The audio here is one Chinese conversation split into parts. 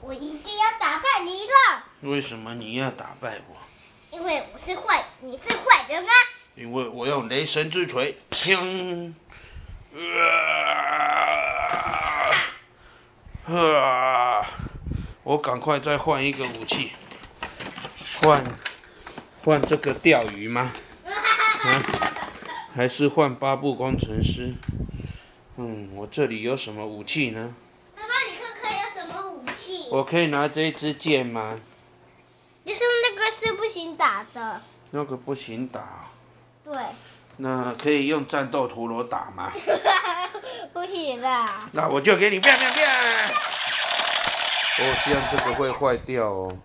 我一定要打败你的，为什么你要打败我？因为我是坏，你是坏人啊！因为我用雷神之锤，砰！啊！啊！我赶快再换一个武器，换换这个钓鱼吗？啊？还是换八部工程师？嗯，我这里有什么武器呢？爸爸，你看看有什么武器？我可以拿这一支剑吗？就是那个是不行打的。那个不行打。对。那可以用战斗陀螺打吗？不行的。那我就给你变变变。哦，这样这个会坏掉哦，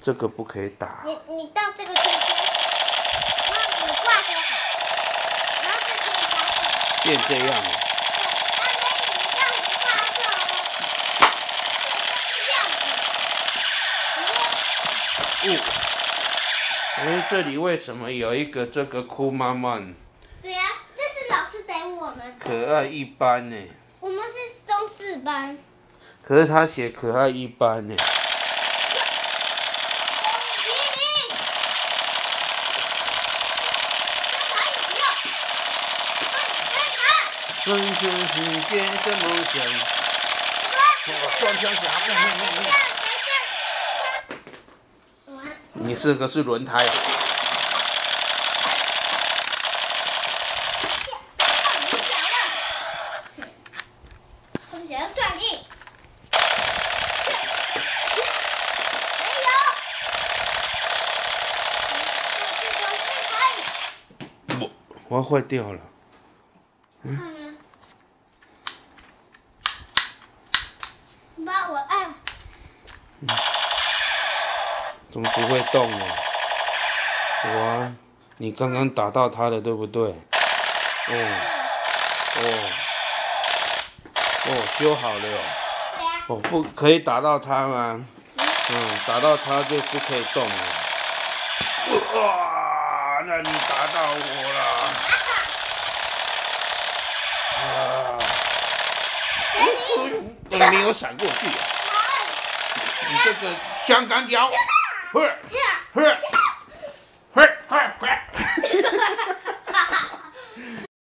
这个不可以打。你你到这个圈圈，然后你挂着好，然后再可以打变这样。哦，哎，这里为什么有一个这个哭妈妈？对呀，这是老师给我们。可爱一班呢。我们是中四班。可是他写可爱一班呢。分分时间的梦想。哇，双枪侠！你这个是轮胎啊！冲起来算命！没有！我我坏掉了。嗯。帮我按。怎么不会动呢？哇，你刚刚打到他的对不对？哦，哦，哦，修好了哟。哦，不可以打到他吗？嗯，打到他就不可以动了。哇，那你打到我了。啊！怎么没有闪过去啊？你这个香港脚。Yeah.